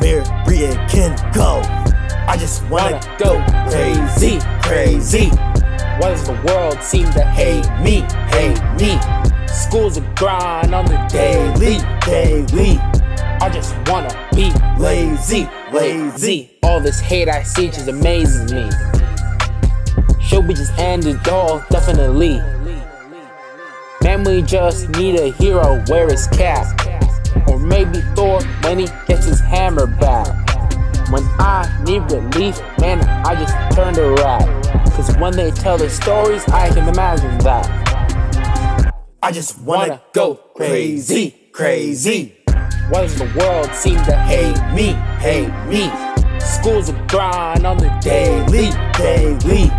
Mir and Ken go. I just wanna go crazy, crazy. Why does the world seem to hate me, hate me? School's a grind on the daily, daily. I just wanna be lazy, lazy. All this hate I see just amazes me. Should we just end it all? Definitely. Man, we just need a hero wear his cap. Maybe Thor when he gets his hammer back. When I need relief, man, I just turn to rap. Cause when they tell the stories, I can imagine that. I just wanna go crazy, crazy. Why does the world seem to hate me, hate me? School's a grind on the daily, daily.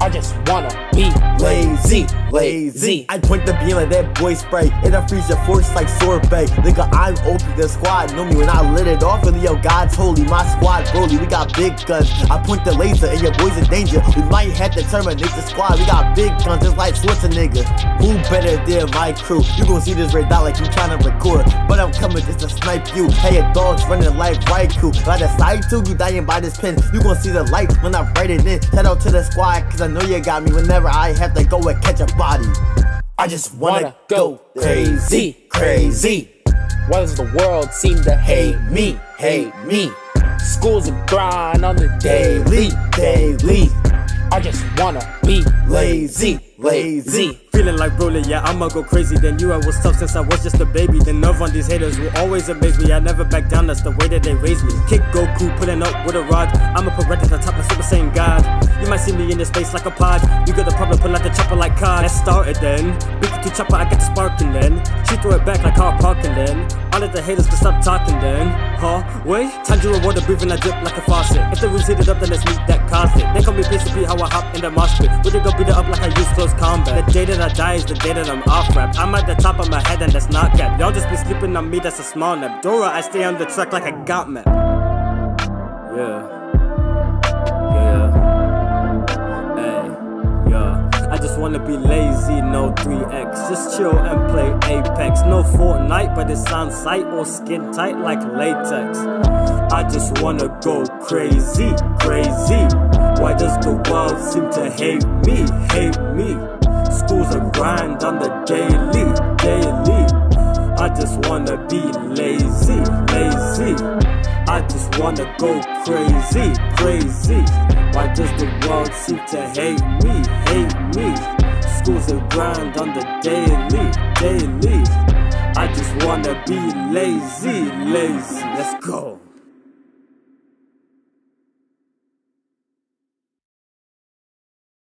I just wanna be lazy, lazy. I point the beam like that boy spray. And I freeze your force like sorbet. Nigga, I'm OP, the squad know me when I lit it off. Really, yo, God's holy. My squad bully. We got big guns. I point the laser and your boys in danger. We might have to terminate the squad. We got big guns just like Schwarzenegger. Who better than my crew? You gon' see this red dot like you tryna record. But I'm coming just to snipe you. Hey, your dog's running like Raikou. By the side too, you dying by this pen. You gon' see the light when I write it in. Shout out to the squad, cause I know you got me whenever I have to go and catch a body. I just wanna, Wanna go go crazy, crazy. Why does the world seem to hate me, hate me? School's a grind on the daily, daily. I just wanna be lazy, lazy. Feeling like Broly, yeah, I'ma go crazy. Then you, I was tough since I was just a baby. The nerve on these haters will always amaze me. I never back down, that's the way that they raise me. Kick Goku, pulling up with a rod. I'm a Perret at the top of see me in the space like a pod. You got the problem, pull out the chopper like cod. Let's start it then. Beat the two chopper, I get the sparking then. She throw it back like car parking then. All of the haters can stop talking then. Huh? Wait? Tanjiro water breathing, I drip like a faucet. If the room's heated up, then let's meet that constant. They call me basically how I hop in the mosh pit. We go beat it up like I use close combat. The day that I die is the day that I'm off rap. I'm at the top of my head and that's not cap. Y'all just be sleeping on me, that's a small nap. Dora, I stay on the track like a got map. Yeah. Wanna be lazy, no 3x. Just chill and play Apex. No Fortnite, but it's on site or skin tight like latex. I just wanna go crazy, crazy. Why does the world seem to hate me, hate me? School's a grind on the daily, daily. I just wanna be lazy, lazy. I just wanna go crazy, crazy. Why does the world seem to hate me, hate me? School's a grind on the daily, daily. I just wanna be lazy, lazy. Let's go.